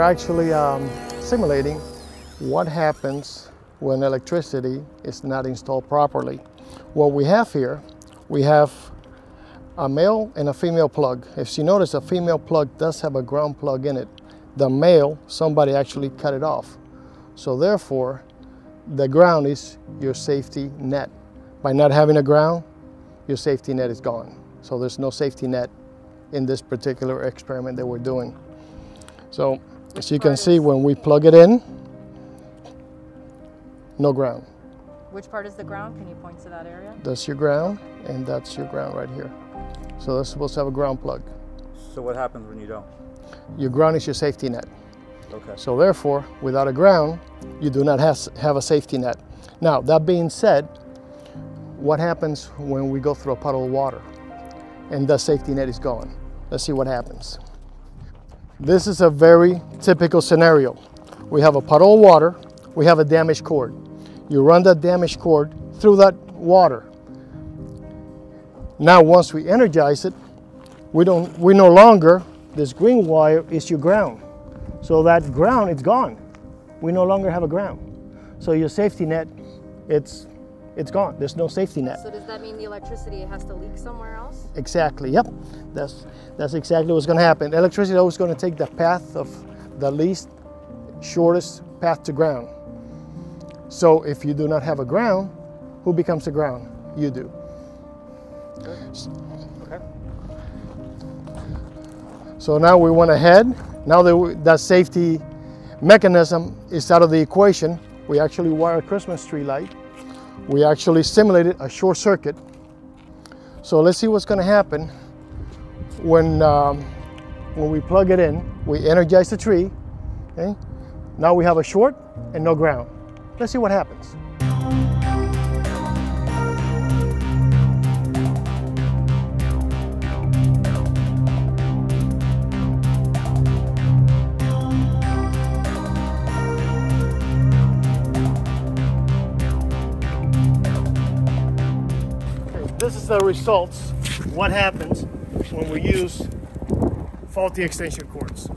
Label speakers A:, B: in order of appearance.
A: actually um, simulating what happens when electricity is not installed properly. What we have here, we have a male and a female plug. If you notice, a female plug does have a ground plug in it. The male, somebody actually cut it off. So therefore, the ground is your safety net. By not having a ground, your safety net is gone. So there's no safety net in this particular experiment that we're doing. So as you can see, when we plug it in, no ground.
B: Which part is the ground? Can you point to that area?
A: That's your ground, and that's your ground right here. So that's supposed to have a ground plug.
C: So what happens when you don't?
A: Your ground is your safety net.
C: Okay.
A: So therefore, without a ground, you do not have, have a safety net. Now, that being said, what happens when we go through a puddle of water and the safety net is gone? Let's see what happens. This is a very typical scenario. We have a puddle of water, we have a damaged cord. You run that damaged cord through that water. Now, once we energize it, we don't, we no longer, this green wire is your ground. So that ground, it's gone. We no longer have a ground. So your safety net, it's, it's gone. There's no safety net.
B: So does that mean the electricity has to leak somewhere else?
A: Exactly, yep. That's, that's exactly what's gonna happen. Electricity is always gonna take the path of the least shortest path to ground. So if you do not have a ground, who becomes the ground? You do.
C: Okay.
A: So now we went ahead. Now that we- that safety mechanism is out of the equation, we actually wire a Christmas tree light. We actually simulated a short circuit. So let's see what's going to happen when um, when we plug it in. We energize the tree. Okay. Now we have a short and no ground. Let's see what happens. This is the results. What happens when we use faulty extension cords.